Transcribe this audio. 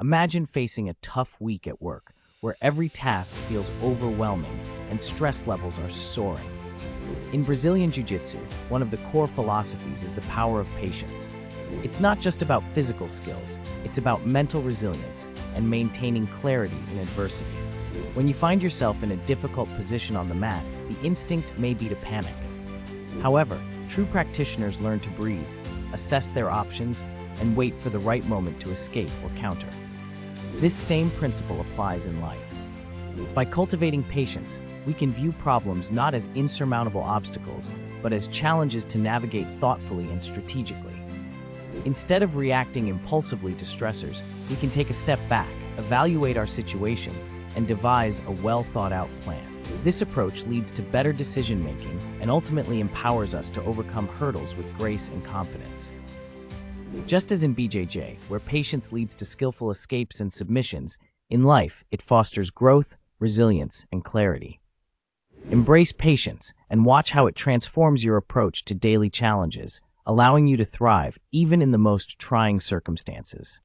Imagine facing a tough week at work, where every task feels overwhelming and stress levels are soaring. In Brazilian Jiu Jitsu, one of the core philosophies is the power of patience. It's not just about physical skills, it's about mental resilience and maintaining clarity in adversity. When you find yourself in a difficult position on the mat, the instinct may be to panic. However, true practitioners learn to breathe, assess their options, and wait for the right moment to escape or counter. This same principle applies in life. By cultivating patience, we can view problems not as insurmountable obstacles, but as challenges to navigate thoughtfully and strategically. Instead of reacting impulsively to stressors, we can take a step back, evaluate our situation, and devise a well thought out plan. This approach leads to better decision making and ultimately empowers us to overcome hurdles with grace and confidence. Just as in BJJ, where patience leads to skillful escapes and submissions, in life it fosters growth, resilience, and clarity. Embrace patience and watch how it transforms your approach to daily challenges, allowing you to thrive even in the most trying circumstances.